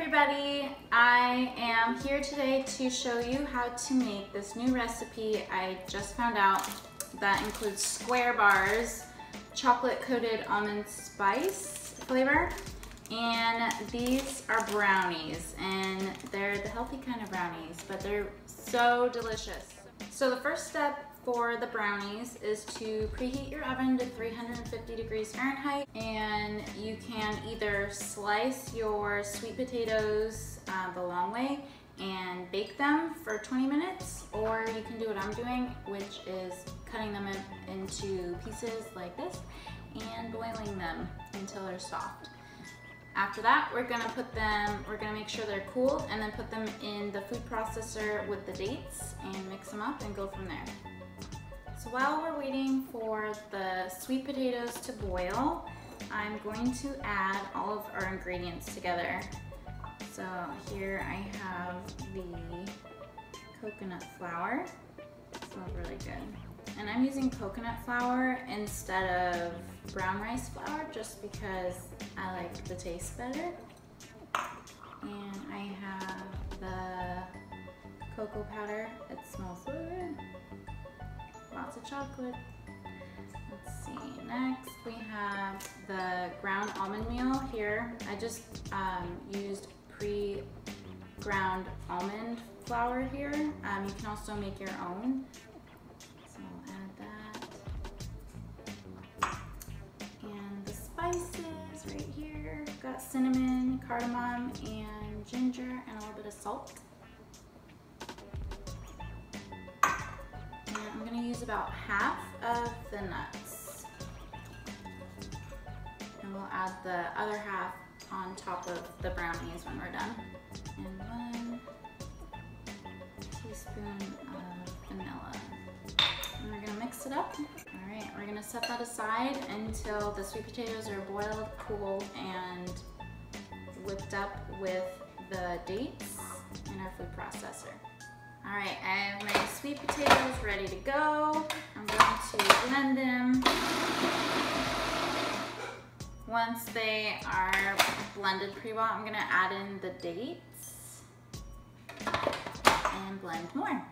everybody. I am here today to show you how to make this new recipe I just found out that includes square bars, chocolate coated almond spice flavor, and these are brownies and they're the healthy kind of brownies, but they're so delicious. So the first step for the brownies is to preheat your oven to 350 degrees Fahrenheit and you can either slice your sweet potatoes uh, the long way and bake them for 20 minutes or you can do what I'm doing which is cutting them in, into pieces like this and boiling them until they're soft. After that, we're gonna put them, we're gonna make sure they're cooled and then put them in the food processor with the dates and mix them up and go from there. So while we're waiting for the sweet potatoes to boil, I'm going to add all of our ingredients together. So here I have the coconut flour. Smells really good. And I'm using coconut flour instead of brown rice flour just because I like the taste better. And I have the cocoa powder. It smells so good lots of chocolate. Let's see, next we have the ground almond meal here. I just um, used pre-ground almond flour here. Um, you can also make your own. So I'll add that. And the spices right here. Got cinnamon, cardamom, and ginger, and a little bit of salt. Use about half of the nuts. And we'll add the other half on top of the brownies when we're done. And one teaspoon of vanilla. And we're gonna mix it up. All right, we're gonna set that aside until the sweet potatoes are boiled, cooled, and whipped up with the dates in our food processor. All right, I have my sweet potatoes ready to go. I'm going to blend them. Once they are blended pretty well, I'm gonna add in the dates and blend more.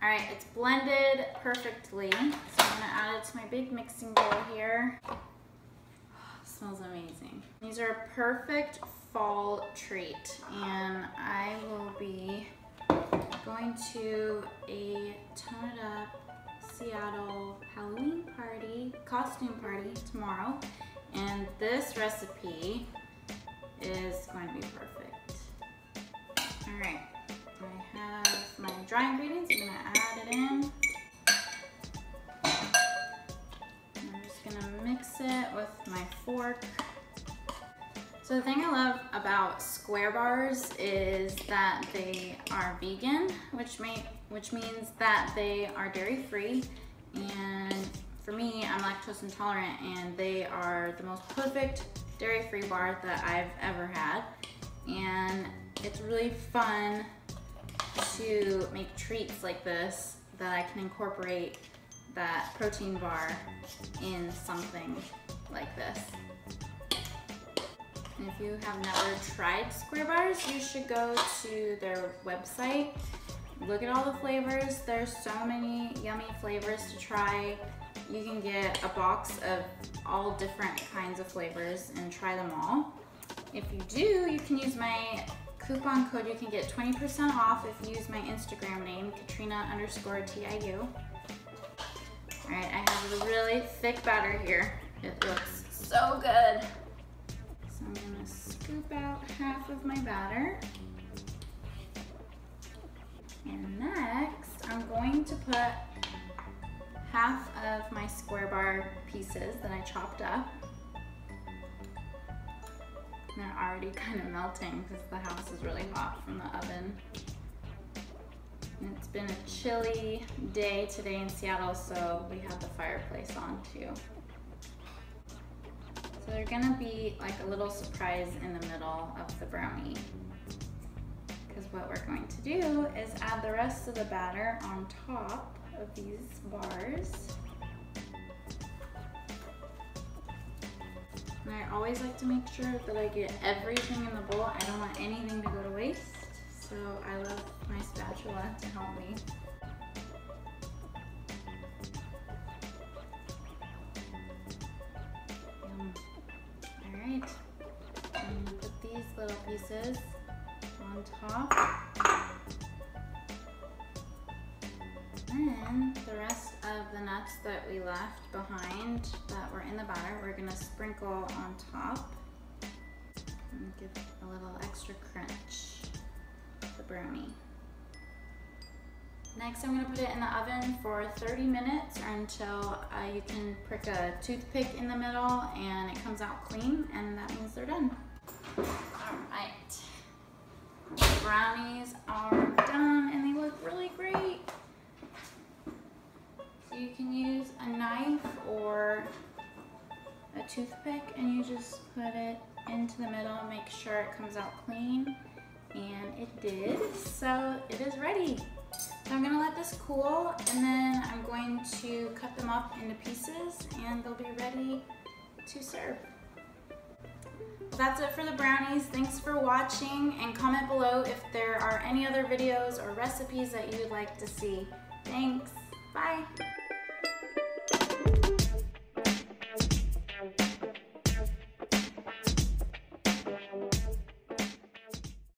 All right, it's blended perfectly. So I'm gonna add it to my big mixing bowl here. Smells amazing. These are a perfect fall treat and I will be going to a Tone It Up Seattle Halloween party, costume party tomorrow and this recipe is going to be perfect. All right, I have my dry ingredients, fork. So the thing I love about Square Bars is that they are vegan, which may, which means that they are dairy free. And for me, I'm lactose intolerant and they are the most perfect dairy free bar that I've ever had. And it's really fun to make treats like this that I can incorporate that protein bar in something like this. And if you have never tried Square Bars, you should go to their website. Look at all the flavors. There's so many yummy flavors to try. You can get a box of all different kinds of flavors and try them all. If you do, you can use my coupon code. You can get 20% off if you use my Instagram name, Katrina underscore TIU. All right, I have a really thick batter here. It looks so good. So I'm gonna scoop out half of my batter. And next, I'm going to put half of my square bar pieces that I chopped up. They're already kind of melting because the house is really hot from the oven. And it's been a chilly day today in Seattle, so we have the fireplace on too. They're gonna be like a little surprise in the middle of the brownie. Because what we're going to do is add the rest of the batter on top of these bars. And I always like to make sure that I get everything in the bowl. I don't want anything to go to waste. So I love my spatula to help me. Pieces on top. then the rest of the nuts that we left behind that were in the batter, we're gonna sprinkle on top and give a little extra crunch to the brownie. Next, I'm gonna put it in the oven for 30 minutes or until uh, you can prick a toothpick in the middle and it comes out clean and that means they're done. The brownies are done and they look really great. So you can use a knife or a toothpick and you just put it into the middle, and make sure it comes out clean and it did. So it is ready. So I'm gonna let this cool and then I'm going to cut them up into pieces and they'll be ready to serve. That's it for the brownies. Thanks for watching and comment below if there are any other videos or recipes that you would like to see. Thanks, bye.